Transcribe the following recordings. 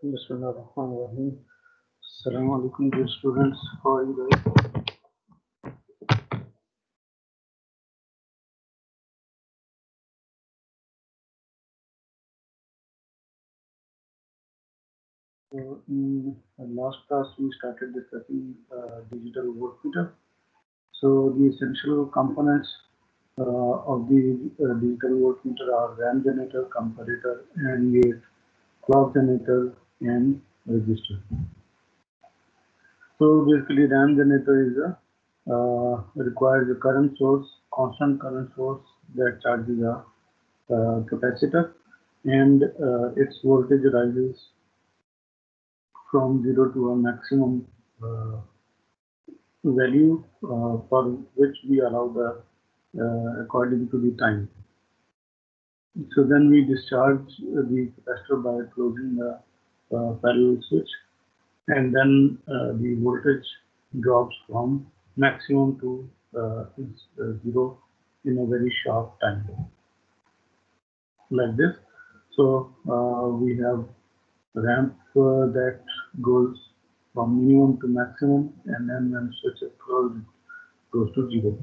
Bismillahirrahmanirrahim. Assalamu alaikum dear students. How are you guys? So in the last class we started discussing uh, digital voltmeter. So the essential components uh, of the uh, digital voltmeter are ramp generator, comparator, and gate, clock generator, and resistor. So basically, ramp generator is a uh, requires a current source, constant current source that charges a uh, capacitor, and uh, its voltage rises from zero to a maximum uh, value uh, for which we allow the uh, according to the time. So then we discharge the capacitor by closing the parallel switch and then uh, the voltage drops from maximum to uh, uh, zero in a very short time like this. So uh, we have ramp uh, that goes from minimum to maximum and then when switch is closed it goes to zero.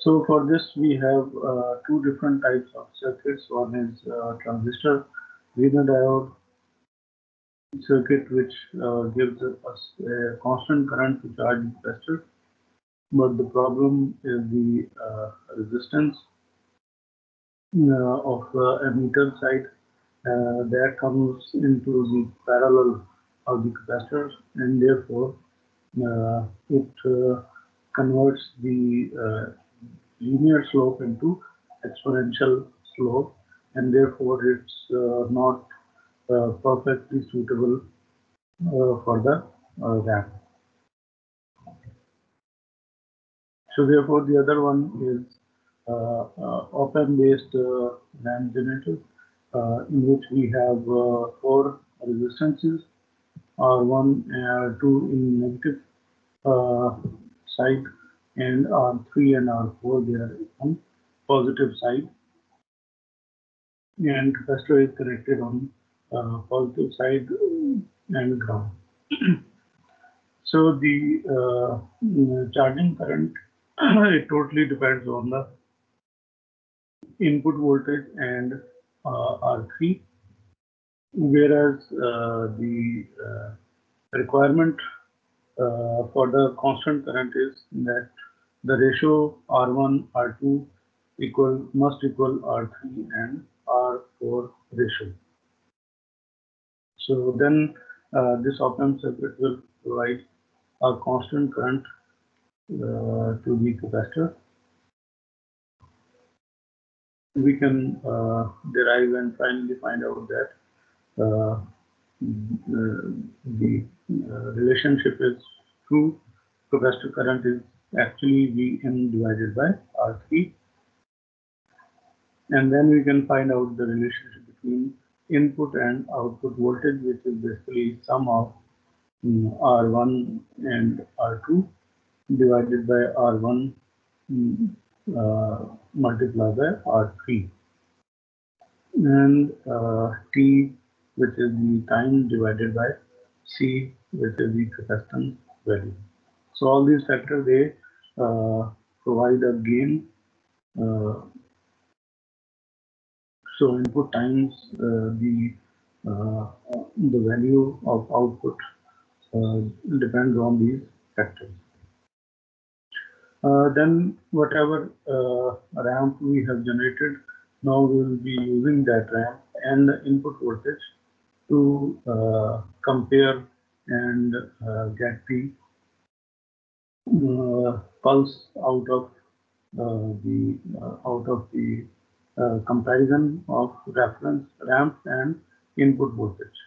So for this we have uh, two different types of circuits. One is uh, transistor Zener diode circuit which uh, gives us a constant current to charge the capacitor. But the problem is the uh, resistance uh, of the emitter side uh, that comes into the parallel of the capacitors and therefore uh, it uh, converts the uh, linear slope into exponential slope and therefore it's uh, not uh, perfectly suitable uh, for the uh, ramp. So therefore the other one is uh, uh, op-amp based uh, ramp generator uh, in which we have uh, four resistances R1 and R2 in negative uh, side and R3 and R4 they are on positive side and capacitor is connected on uh, positive side and ground. so the uh, charging current it totally depends on the input voltage and uh, R3 whereas uh, the uh, requirement uh, for the constant current is that the ratio R1 R2 equal must equal R3 and R4 ratio. So then uh, this op-amp circuit will provide a constant current uh, to the capacitor. We can uh, derive and finally find out that the relationship is true. Capacitor current is actually Vm divided by R3. And then we can find out the relationship between input and output voltage, which is basically sum of mm, R1 and R2 divided by R1 mm, uh, multiplied by R3. And uh, T, which is the time divided by C, which is the capacitance value. So all these factors, they uh, provide a gain uh, so input times uh, the uh, the value of output uh, depends on these factors. Uh, then whatever ramp we have generated, now we will be using that ramp and the input voltage to compare and get the uh, pulse out of uh, the uh, out of the uh, comparison of reference ramp and input voltage.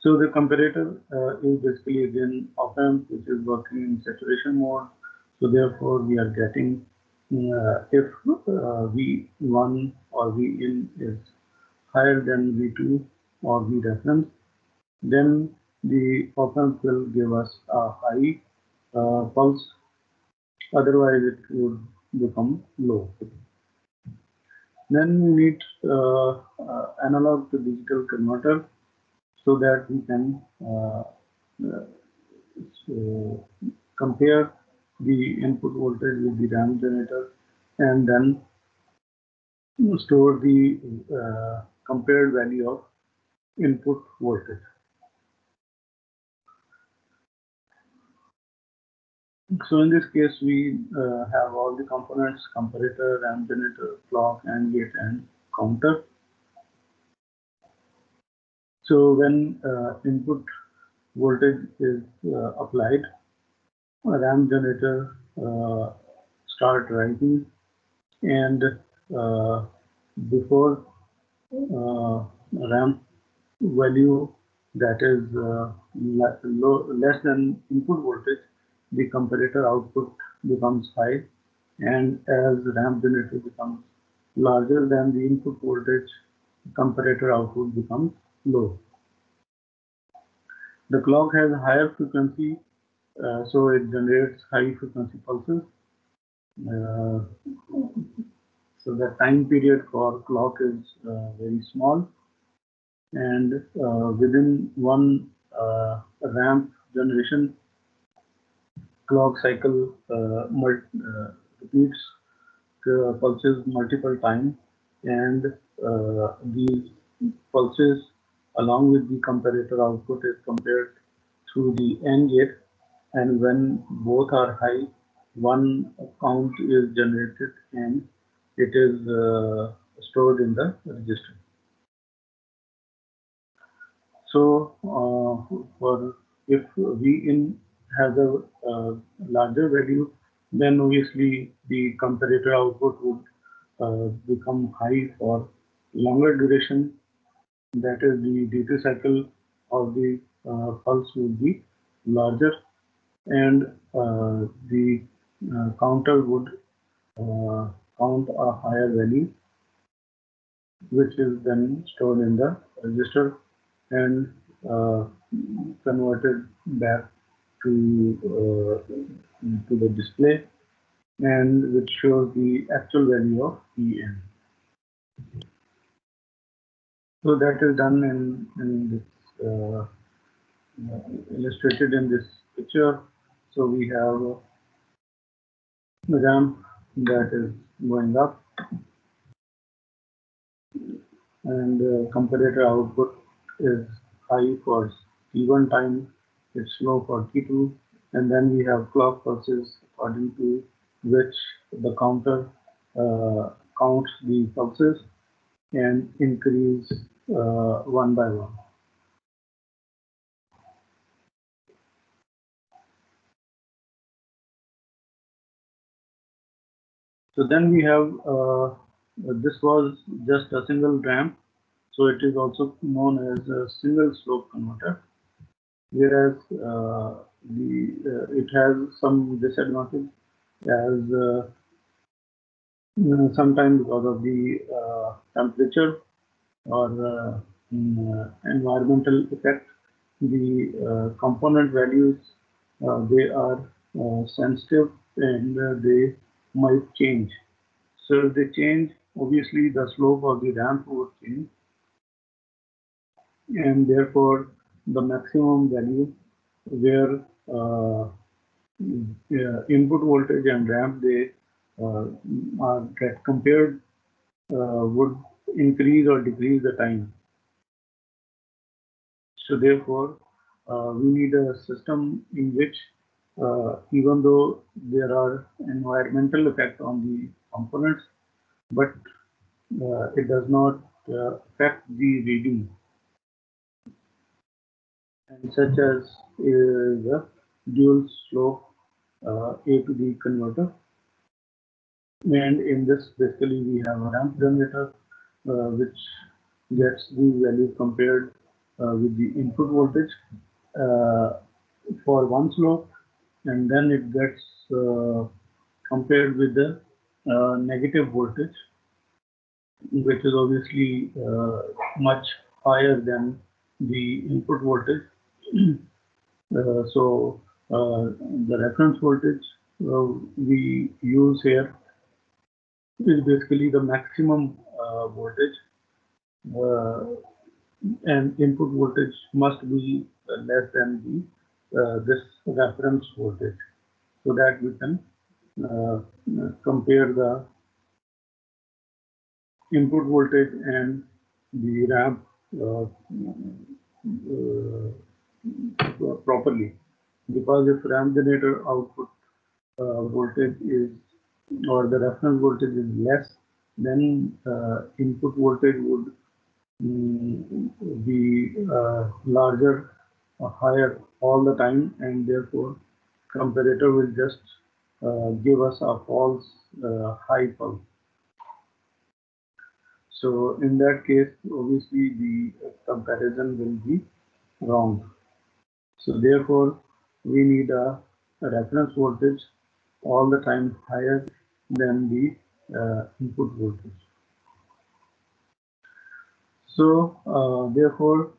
So the comparator uh, is basically again op-amp which is working in saturation mode. So therefore we are getting uh, if uh, V1 or Vin is higher than V2 or V reference, then the op-amp will give us a high uh, pulse. Otherwise it would become low. Then we need uh, uh, analog to digital converter so that we can uh, so compare the input voltage with the ramp generator and then store the uh, compared value of input voltage. So in this case, we uh, have all the components, comparator, ramp generator, clock, and gate, and counter. So when uh, input voltage is uh, applied, a ramp generator uh, start rising and uh, before uh, ramp value that is uh, less than input voltage, the comparator output becomes high and as ramp generator becomes larger than the input voltage, comparator output becomes low. The clock has higher frequency, uh, so it generates high frequency pulses. Uh, so the time period for clock is uh, very small and uh, within one uh, ramp generation clock cycle uh, repeats pulses multiple times and these pulses along with the comparator output is compared through the AND gate and when both are high one count is generated and it is uh, stored in the register. So uh, for if V in has a uh, larger value, then obviously the comparator output would uh, become high for longer duration. That is the duty cycle of the uh, pulse would be larger and uh, the uh, counter would uh, count a higher value which is then stored in the register and converted back to uh, to the display and which shows the actual value of EN. So that is done in, in this uh, illustrated in this picture. So we have the ramp that is going up and uh, comparator output is high for T1 time, it's low for T2, and then we have clock pulses according to which the counter uh, counts the pulses and increase uh, one by one. So then we have, uh, this was just a single ramp so it is also known as a single slope converter, whereas uh, the uh, it has some disadvantage as uh, sometimes because of the uh, temperature or uh, environmental effect, the component values they are sensitive and they might change. So if they change, obviously the slope of the ramp would change and therefore the maximum value where uh, input voltage and ramp they uh, are compared uh, would increase or decrease the time. So therefore, uh, we need a system in which uh, even though there are environmental effect on the components, but uh, it does not affect the reading and such as the dual slope uh, A to D converter. And in this, basically, we have a ramp generator uh, which gets the value compared uh, with the input voltage uh, for one slope, and then it gets uh, compared with the uh, negative voltage, which is obviously much higher than the input voltage uh, so uh, the reference voltage uh, we use here is basically the maximum uh, voltage. Uh, and input voltage must be less than the uh, this reference voltage. So that we can uh, compare the input voltage and the ramp uh, uh, properly because if ramp generator output uh, voltage is or the reference voltage is less then uh, input voltage would um, be uh, larger or higher all the time and therefore comparator will just uh, give us a false high pulse so in that case, obviously the comparison will be wrong. So therefore, we need a, a reference voltage all the time higher than the uh, input voltage. So uh, therefore,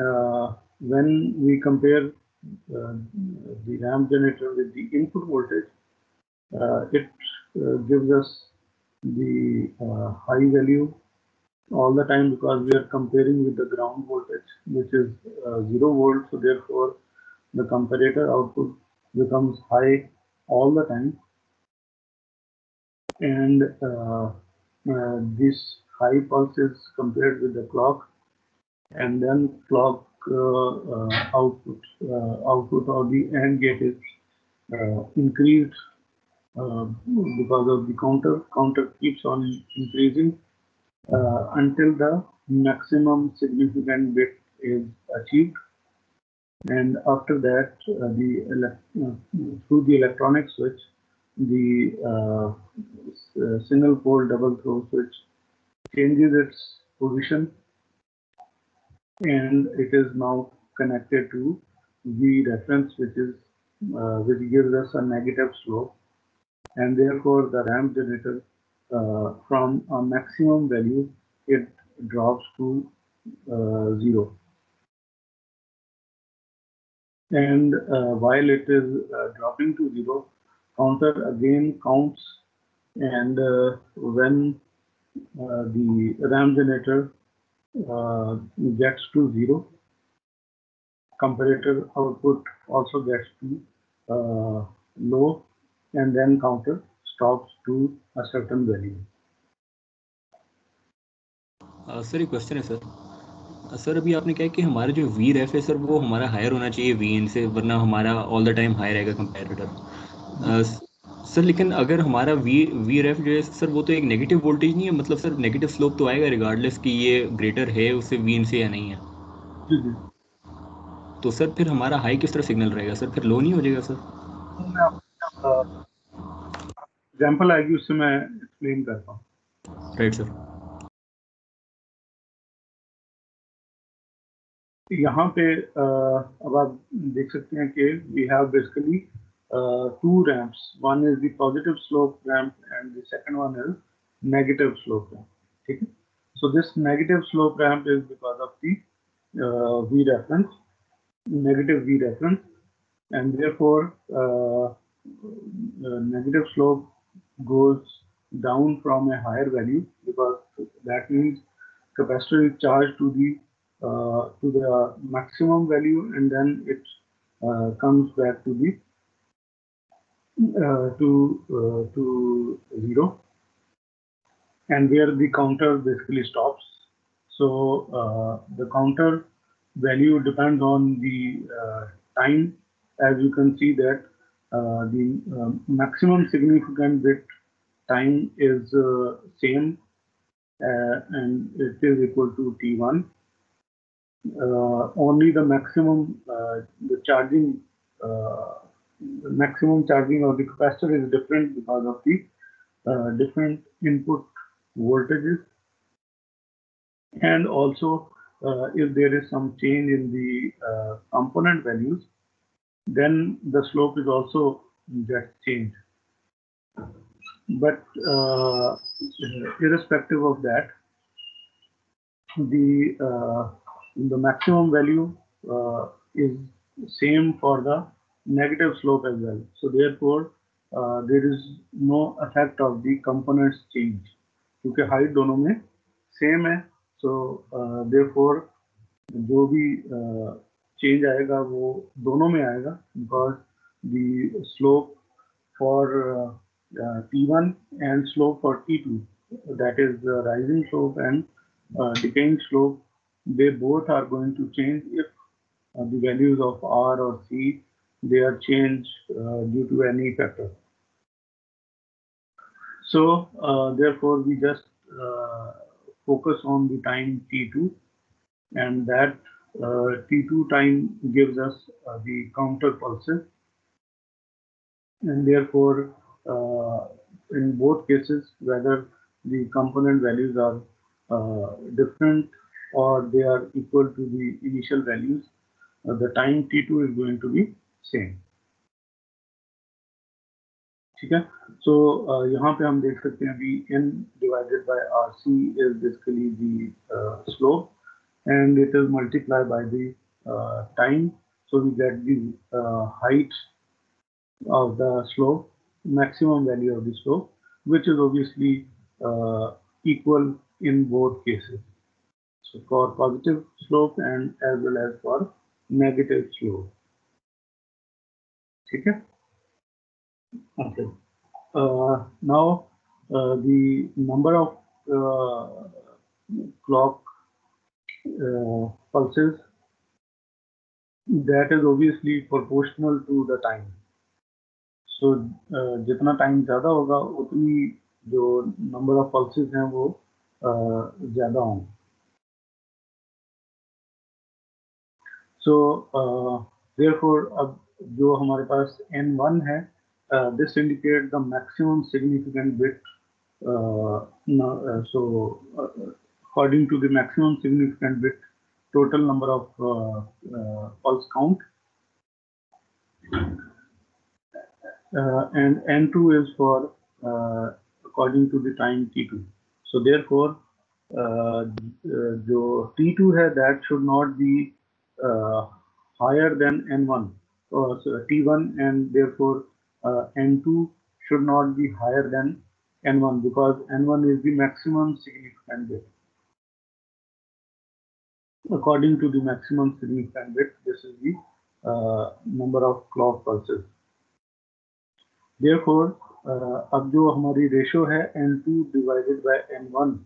uh, when we compare uh, the ramp generator with the input voltage, uh, it uh, gives us the high value all the time because we are comparing with the ground voltage which is uh, 0 volt. So therefore the comparator output becomes high all the time. And uh, uh, this high pulse is compared with the clock and then clock uh, uh, output uh, output of the AND gate is increased because of the counter counter keeps on increasing uh, until the maximum significant bit is achieved. And after that uh, the uh, through the electronic switch the uh, uh, single pole double throw switch changes its position. And it is now connected to the reference which is uh, which gives us a negative slope. And therefore the ramp generator from a maximum value, it drops to uh, zero. And uh, while it is dropping to zero, counter again counts and when the ramp generator gets to zero, comparator output also gets to uh, low and then counter stops to a certain value. Sir एक question है sir sir अभी आपने कहा कि हमारा जो we रेफ है sir वो हमारा हायर होना चाहिए वी इन से वरना हमारा ऑल द टाइम हाई रहेगा कंपेरेटर सर लेकिन अगर हमारा वी वी रेफ जो है सर वो तो एक नेगेटिव वोल्टेज नहीं है मतलब सर नेगेटिव स्लोप तो आएगा रिगार्डलेस कि ये ग्रेटर है उससे वी इन से या नहीं है. तो सर फिर हमारा हाई किस तरह सिग्नल रहेगा? सर फिर लो नहीं हो जाएगा सर एग्ज़ाम्पल आएगी उससे मैं एक्सप्लेन कर पाऊँ। राइट सर यहाँ पे अब आप देख सकते हैं कि we have basically two ramps one is positive slope ramp and the second one is negative slope ramp ठीक है? So this negative slope ramp is because of the V reference negative V reference and therefore negative slope goes down from a higher value because that means capacitor is charged to the uh, to the maximum value and then it uh, comes back to the uh, to uh, to zero. And where the counter basically stops. So uh, the counter value depends on the uh, time. As you can see that the uh, maximum significant bit time is uh, same and it is equal to T1. only the maximum, the charging, the maximum charging of the capacitor is different because of the different input voltages and also uh, if there is some change in the uh, component values then the slope is also just changed. But uh, irrespective of that, the uh, the maximum value uh, is same for the negative slope as well. So therefore, uh, there is no effect of the components change. क्योंकि height दोनों में same है so therefore जो भी change uh, आएगा वो दोनों में आएगा because the slope for T1 and slope for T2 that is the rising slope and uh, decaying slope they both are going to change if uh, the values of R or C they are changed uh, due to any factor. So uh, therefore we just uh, focus on the time T2 and that uh, T2 time gives us uh, the counter pulses and therefore uh, in both cases whether the component values are different or they are equal to the initial values the time t2 is going to be same ठीक है सो so, uh, यहाँ पे हम देख सकते हैं V N divided by R C is basically the slope and it is multiplied by the uh, time. So we get the uh, height of the slope, maximum value of the slope, which is obviously uh, equal in both cases. So for positive slope and as well as for negative slope. Okay. Okay. Uh, now uh, the number of uh, clock pulses that is obviously proportional to the time. So uh, जितना time ज़्यादा होगा उतनी जो number of pulses हैं वो uh, ज़्यादा होंगे सो therefore अब जो हमारे पास n1 है this indicate the maximum significant bit so uh, according to the maximum significant bit total number of uh, uh, pulse count. And n2 is for according to the time t2 so therefore जो t2 है that should not be uh, higher than N1, or so T1, and therefore uh, N2 should not be higher than N1 because N1 is the maximum significant bit According to the maximum significant bit, this is the uh, number of clock pulses. Therefore, uh, अब जो हमारी ratio है N2 divided by N1,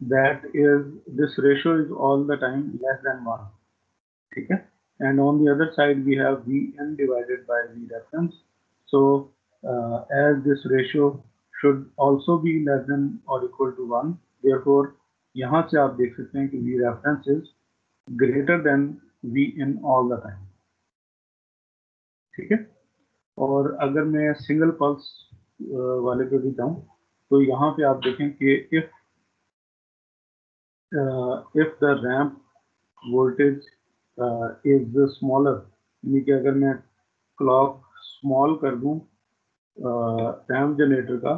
that is this ratio is all the time less than 1. ठीक है and on the other side we have Vn divided by V reference so uh, as this ratio should also be less than or equal to 1 therefore यहाँ से आप देख सकते हैं कि V reference is greater than V in all the time ठीक है? और अगर मैं सिंगल पल्स वाले पे भी जाऊँ तो यहाँ पे आप देखें कि if if the ramp voltage is smaller यानी कि अगर मैं क्लॉक स्मॉल कर दूँ रैम जनरेटर का,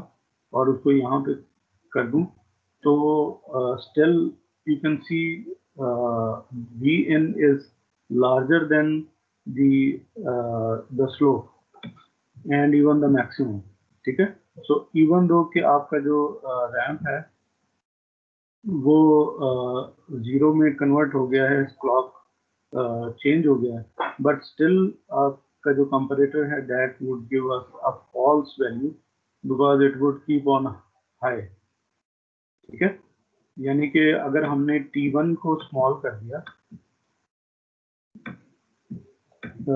और उसको यहाँ पे कर दूँ तो still you can see V in is larger than the slope and even the maximum ठीक है? सो इवन दो कि आपका जो रैम्प uh, है वो ज़ीरो uh, में कन्वर्ट हो गया है क्लॉक चेंज हो गया है बट स्टिल आपका जो कंपरेटर है that would give us a false value because it would keep on high ठीक है? यानी कि अगर हमने T1 को स्मॉल कर दिया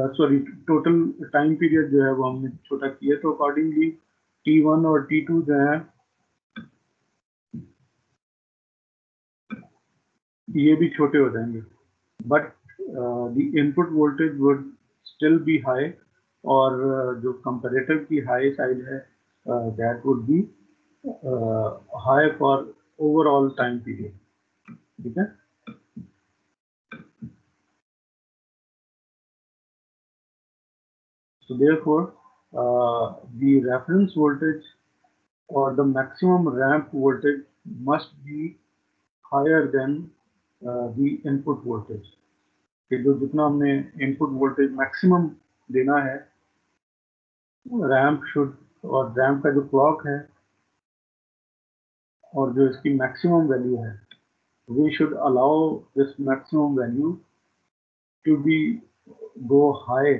सॉरी टोटल टाइम पीरियड जो है वो हमने छोटा किया तो अकॉर्डिंगली T1 और T2 जो है ये भी छोटे हो जाएँगे। But the input voltage would still be high और uh, जो कंपेरेटर की हाई साइड है that would be high for overall time period ठीक है so therefore uh, the reference voltage or the maximum ramp voltage must be higher than uh, the input voltage कि जो जितना हमने input voltage maximum देना है ramp should और ramp का जो क्लॉक है और जो इसकी मैक्सिमम वैल्यू है we should allow this maximum value to be go high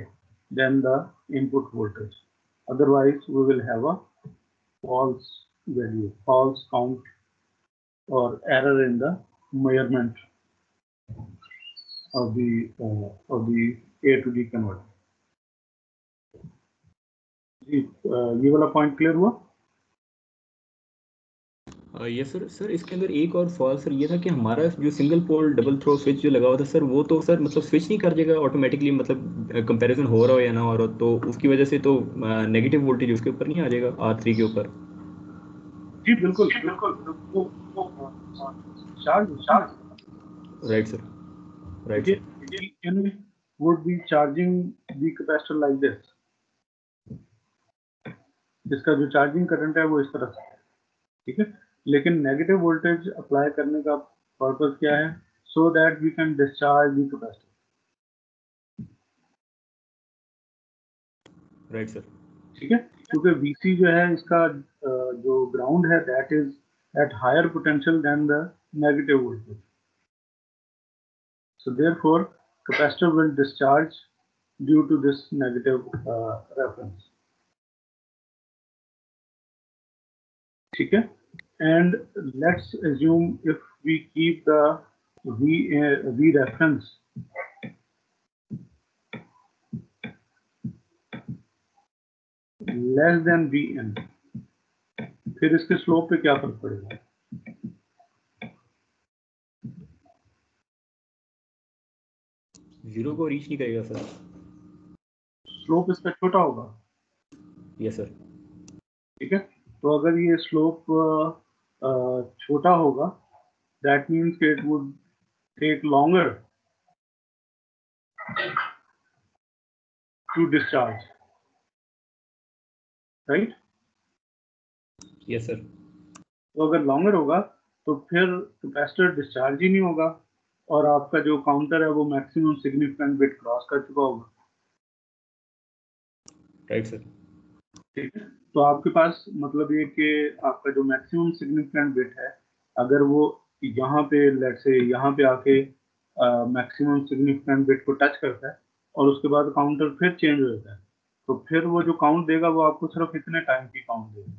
than the input voltage otherwise we will have a false value false count और error in the measurement of the of the A to D convert जी ये वाला point clear हुआ? Yes sir sir इसके अंदर एक और सवाल sir ये था कि हमारा जो single pole double throw switch जो लगा हुआ था सर वो तो सर मतलब स्विच नहीं कर देगा ऑटोमेटिकली मतलब कंपैरिजन हो रहा हो या ना हो रहा हो तो उसकी वजह से तो नेगेटिव वोल्टेज उसके ऊपर नहीं आ जाएगा आर थ्री के ऊपर? जी बिल्कुल बिल्कुल right sir right would be charging the capacitor like this? जिसका जो चार्जिंग करंट है वो इस तरह से ठीक है? लेकिन नेगेटिव वोल्टेज अप्लाई करने का पर्पज क्या है? So that we can discharge the capacity right sir ठीक है? क्योंकि वीसी जो है इसका जो ग्राउंड है that is at higher potential than the negative voltage so therefore capacitor will discharge due to this negative uh, reference. ठीक है? And let's assume if we keep the v uh, v reference less than vn. फिर इसके slope पे क्या फ़र्क पड़ेगा? Zero को reach नहीं करेगा सर स्लोप इसका छोटा होगा। यस सर ठीक है? तो अगर ये स्लोप छोटा होगा। That means it would take longer to discharge right yes sir तो अगर लॉन्गर होगा तो फिर कैपेसिटर डिस्चार्ज ही नहीं होगा और आपका जो काउंटर है वो मैक्सिमम सिग्निफिकेंट बिट क्रॉस कर चुका होगा। राइट सर ठीक है? तो आपके पास मतलब ये कि आपका जो मैक्सिमम सिग्निफिकेंट बिट है, अगर वो यहाँ पे लेट से यहाँ पे आके मैक्सिमम सिग्निफिकेंट बिट को टच करता है और उसके बाद काउंटर फिर चेंज हो जाता है तो फिर वो जो काउंट देगा वो आपको सिर्फ़ इतने टाइम की काउंट देगा।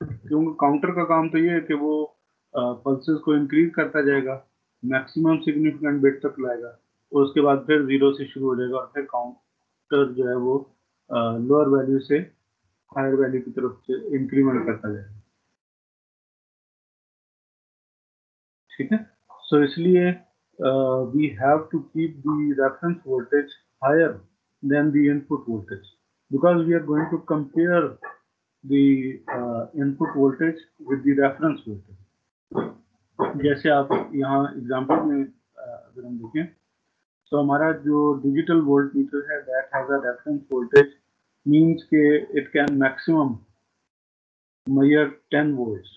क्योंकि काउंटर का काम तो ये है कि वो पल्सेस को इंक्रीज करता जाएगा मैक्सिमम सिग्निफिकेंट बिट तक लाएगा। उसके बाद फिर ज़ीरो से शुरू हो जाएगा और फिर काउंटर जो है वो लोअर वैल्यू से हायर वैल्यू की तरफ़ से इंक्रीमेंट करता जाएगा। ठीक है? सो इसलिए we have to keep the reference voltage higher than the input voltage because we are going to compare the uh, input voltage with reference voltage जैसे आप यहाँ एग्जांपल में अगर हम देखें तो हमारा जो डिजिटल वोल्ट मीटर है that has a reference voltage means के it can maximum measure 10 volts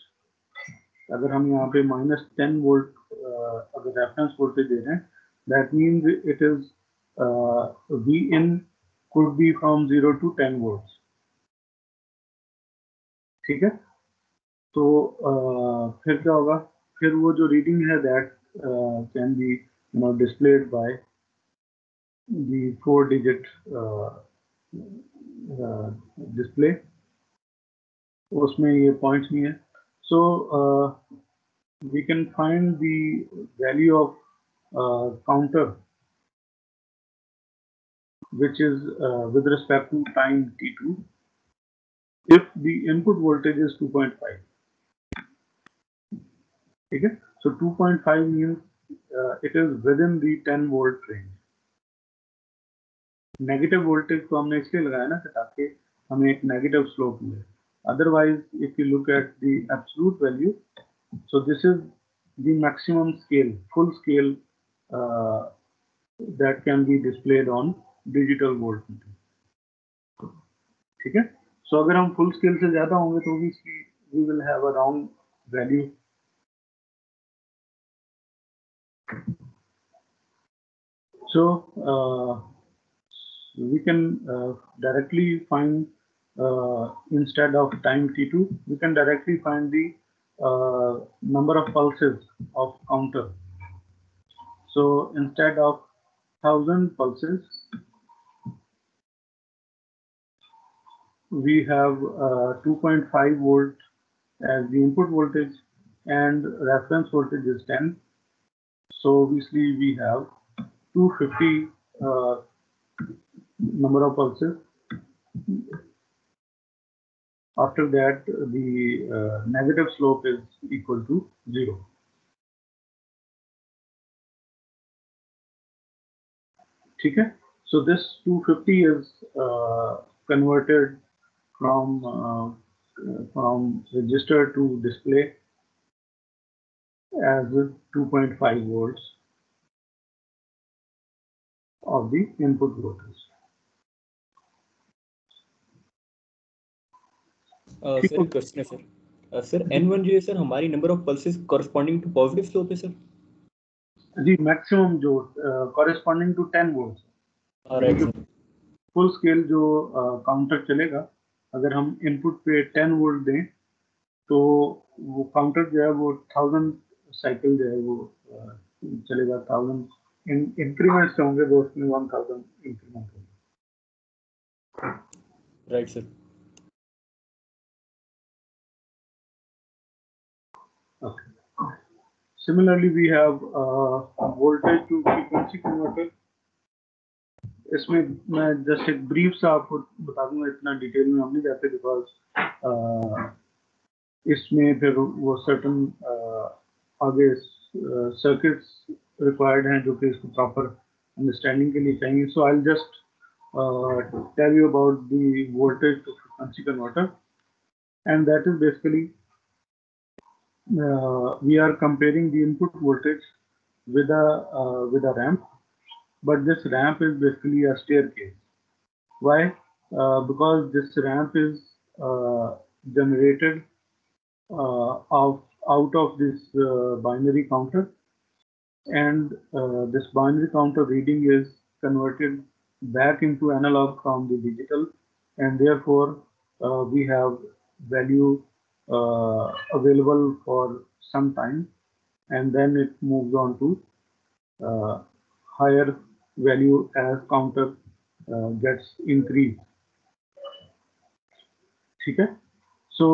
अगर हम यहाँ पे माइनस टेन वोल्ट अगर रेफरेंस वोल्टेज दे रहे हैं that means it is within could be from zero to ten volts ठीक है? तो आ, फिर क्या होगा? फिर वो जो रीडिंग है that can be you know displayed by the four digit display उसमें ये पॉइंट्स नहीं है so we can find the value of counter which is uh, with respect to time t2 if the input voltage is 2.5 ठीक है so 2.5 means uh, it is within the 10 volt range Negative voltage तो हमने इसलिए लगाया ना ताकि हमें negative slope मिले। Otherwise if you look at the absolute value so this is the maximum scale full scale that can be displayed on digital volt ठीक है? सो अगर हम फुल स्केल से ज़्यादा होंगे तो भी इसकी we will have a wrong value uh, we can uh, directly find uh, instead of time t2, we can directly find the uh, number of pulses of counter. So instead of 1000 pulses, we have uh, 2.5 volt as the input voltage and reference voltage is 10. So obviously we have 250 uh, number of pulses. After that, the uh, negative slope is equal to zero. Okay, so this 250 is uh, converted from uh, from register to display as 2.5 volts of the input voltage. Uh, uh, अगर हम input पे ten volt दें तो वो counter जो है वो thousand cycle जो है वो uh, चलेगा थाउज़ेंड इंक्रीमेंट्स होंगे वो उसमें वन थाउज़ेंड इंक्रीमेंट होंगे। Right sir Okay. Similarly, we have uh, voltage to frequency converter. इसमें मैं जस्ट एक ब्रीफ सा आपको बता दूँगा इतना डिटेल में हम नहीं जाते बिकॉज़ इसमें फिर वो सर्टन आगे सर्किट्स रिक्वायर्ड हैं जो कि इसको प्रॉपर अंडरस्टैंडिंग के लिए चाहिए so I just tell you about the voltage to frequency converter and that is basically uh, we are comparing the input voltage with a uh, with a ramp but this ramp is basically a staircase. Why? Uh, because this ramp is uh, generated uh, of out of this uh, binary counter and this binary counter reading is converted back into analog from the digital and therefore we have value available for some time and then it moves on to uh, higher value as counter uh, gets increased ठीक है सो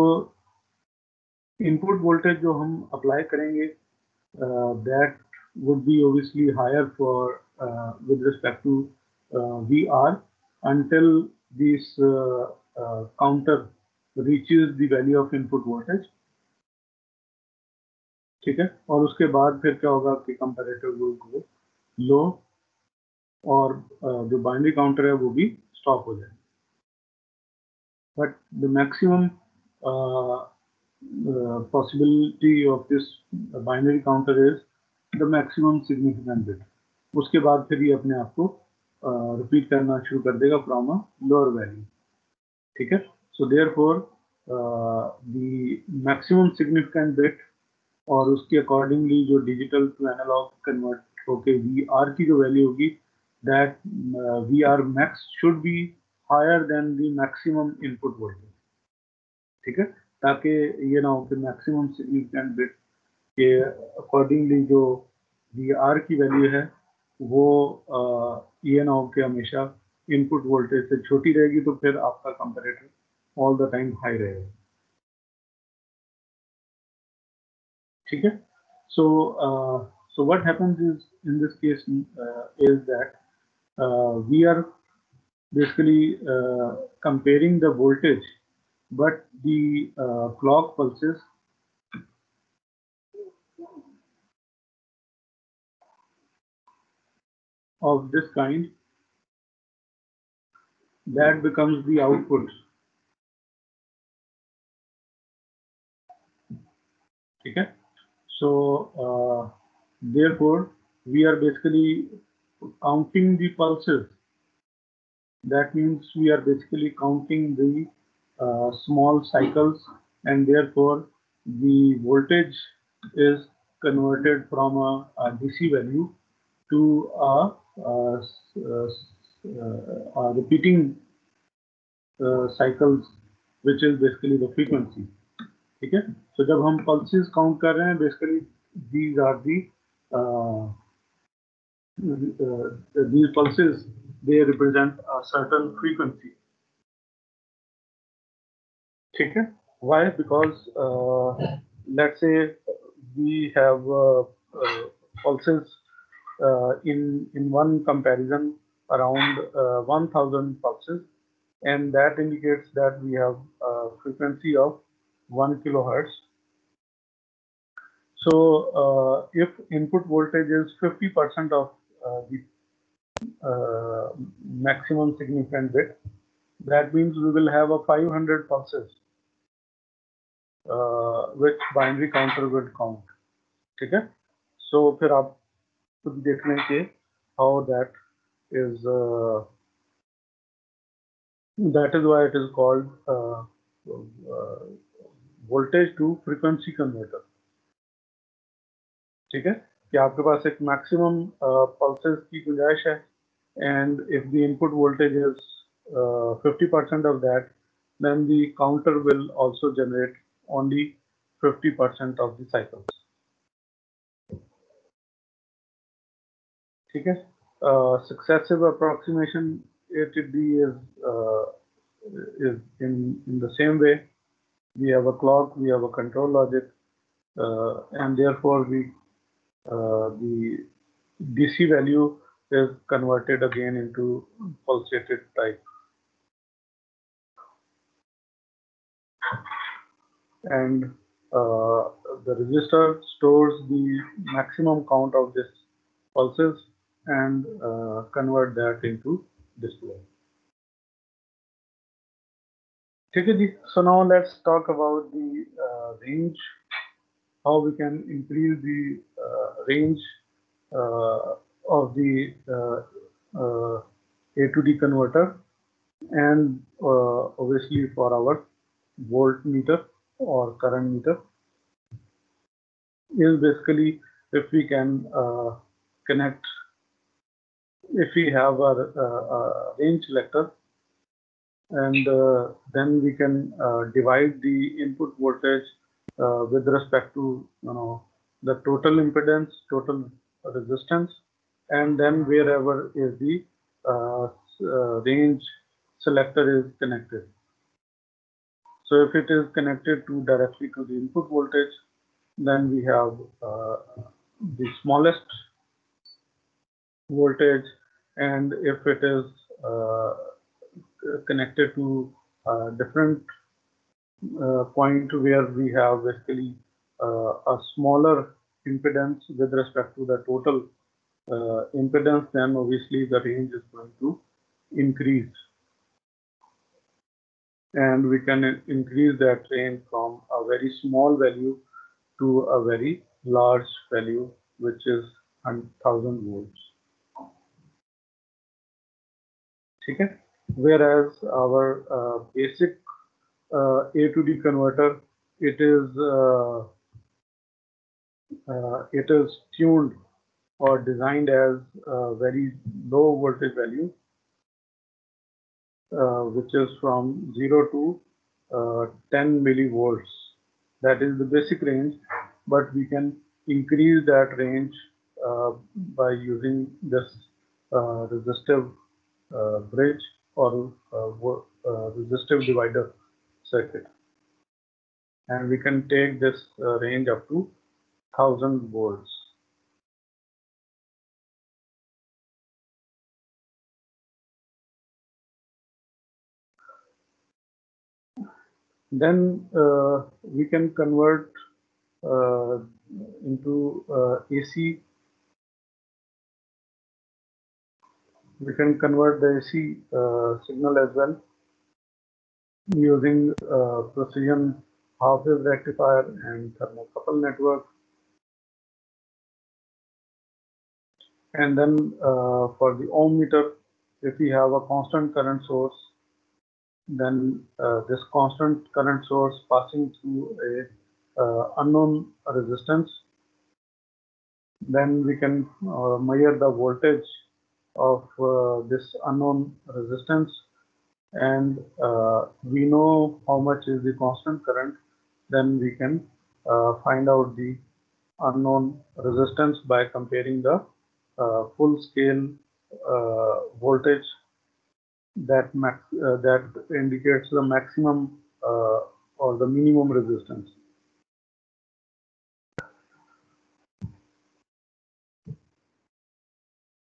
input voltage जो हम apply करेंगे that would be obviously higher for uh, with respect to uh, VR until this uh, counter reaches the value of input voltage ठीक है? और उसके बाद फिर क्या होगा कि कंपेरेटिव विल गो लो और जो बाइनरी काउंटर है वो भी स्टॉप हो जाए but the maximum possibility of this binary counter is the maximum significant bit. उसके बाद फिर ये अपने आप को रिपीट uh, करना शुरू कर देगा फ्रॉम अ लोअर वैल्यू ठीक है? So therefore, uh, the maximum significant bit और उसके अकॉर्डिंगली जो डिजिटल टू एनालॉग कन्वर्ट होके वी आर की जो वैल्यू होगी that V R max should be higher than the maximum input voltage ठीक है? ताकि ये ना हो कि मैक्सिमम सिग्निफिकेंट बिट के अकॉर्डिंगली जो वी आर की वैल्यू है वो uh, ये ना हो कि हमेशा इनपुट वोल्टेज से छोटी रहेगी तो फिर आपका comparator all the time high रहेगा ठीक है so uh, so what happens is in this case uh, is that uh, we are basically uh, comparing the voltage but the uh, clock pulses of this kind that becomes the output okay. So uh, therefore we are basically counting the pulses. That means we are basically counting the uh, small cycles and therefore the voltage is converted from a, DC value to a, a repeating uh, cycles which is basically the frequency ठीक है? तो जब हम pulses count कर रहे हैं basically these are the these pulses they represent certain frequency ठीक है? Why because let say we have pulses in in one comparison around one thousand pulses and that indicates that we have frequency of 1 kilohertz so uh, if input voltage is 50% of uh, the uh, maximum significant bit that means we will have a 500 pulses uh, which binary counter will count ठीक है so फिर आप खुद देख लें कि how that is uh, that is why it is voltage to frequency converter. ठीक है? कि आपके पास एक मैक्सिमम पल्सेस की गुंजाइश है and if the input voltage is 50 percent of that then the counter will also generate only 50 percent of the cycles. ठीक है? Successive approximation ATD is is in in the same way we have a clock we have a control logic uh, and therefore we uh, the DC value is converted again into pulsated type and uh, the resistor stores the maximum count of this pulses and uh, convert that into display. Okay, so now let's talk about the uh, range, how we can increase the uh, range uh, of the uh, uh, A to D converter and uh, obviously for our voltmeter or current meter is basically if we can connect if we have a, a, a range selector and uh, then we can uh, divide the input voltage uh, with respect to you know the total impedance total resistance and then wherever is the range selector is connected. So if it is connected to directly to the input voltage then we have uh, the smallest voltage and if it is uh, connected to a different uh, point where we have basically uh, a smaller impedance with respect to the total uh, impedance then obviously the range is going to increase and we can increase that range from a very small value to a very large value which is 1000 volts ठीक है whereas our uh, basic uh, A to D converter it is uh, it is tuned or designed as a very low voltage value which is from 0 to uh, 10 millivolts. That is the basic range but we can increase that range uh, by using this uh, resistive uh, bridge or uh, uh, resistive divider circuit and we can take this uh, range up to 1000 volts then we can convert into AC. We can convert the AC uh, signal as well using uh, precision half wave rectifier and thermocouple network. And then uh, for the ohm meter, if we have a constant current source, then uh, this constant current source passing through a uh, unknown resistance then we can uh, measure the voltage of uh, this unknown resistance and uh, we know how much is the constant current, then we can uh, find out the unknown resistance by comparing the uh, full scale uh, voltage that uh, that indicates the maximum or the minimum resistance.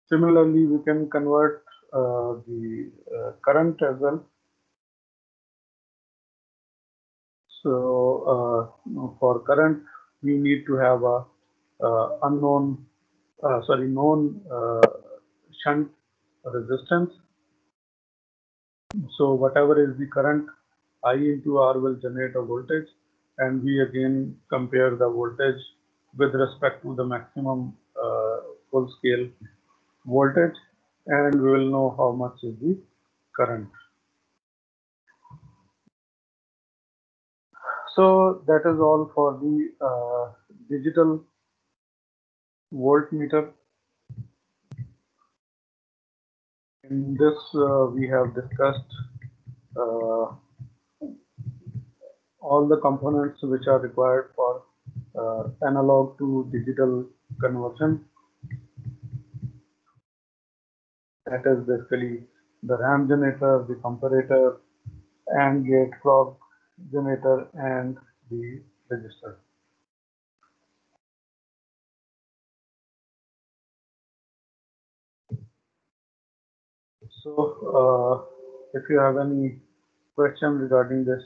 Similarly, we can convert uh, the uh, current as well. So uh, for current, we need to have a uh, unknown, uh, sorry, known uh, shunt resistance. So whatever is the current, I into R will generate a voltage, and we again compare the voltage with respect to the maximum full scale voltage and we will know how much is the current. So that is all for the uh, digital voltmeter. In this uh, we have discussed uh, all the components which are required for uh, analog to digital conversion that is basically the ramp generator, the comparator, and gate clock generator, and the register. So, uh, if you have any question regarding this,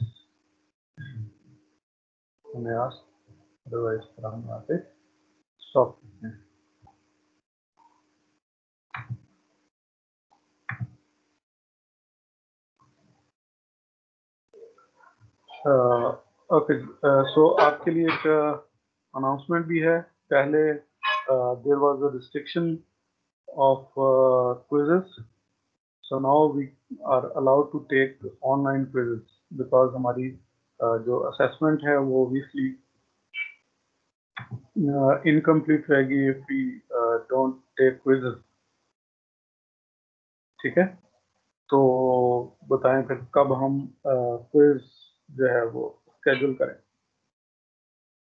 you may ask. Otherwise, I'm stop. Okay so आपके लिए एक announcement भी है। पहले there was a restriction of quizzes so now we are allowed to take online quizzes because हमारी uh, जो assessment है वो ओबियसली इनकम्प्लीट रहेगी if we don't take quizzes ठीक है? तो बताएँ फिर कब हम क्विज uh, जो है वो स्केड्यूल करें।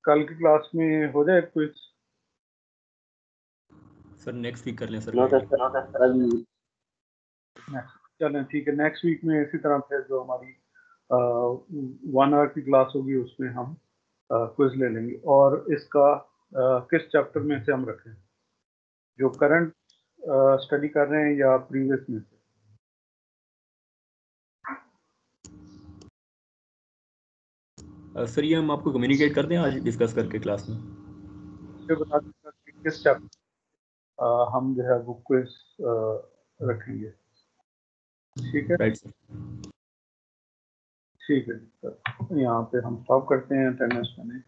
कल की क्लास में हो जाए क्विज सर नेक्स्ट वीक कर लें सर। चलें ठीक है। नेक्स्ट वीक में इसी तरह फिर जो हमारी वन आवर की क्लास होगी उसमें हम क्विज ले लेंगे। और इसका आ, किस चैप्टर में से हम रखें? जो करंट स्टडी कर रहे हैं या प्रीवियस में से? सर ये हम आपको कम्युनिकेट कर दें आज डिस्कस करके क्लास में। बता किस चैप्टर हम जो है बुक क्विज रखेंगे। ठीक है? राइट सर ठीक है सर यहाँ पे हम स्टॉप करते हैं अटेंडेंस मैंने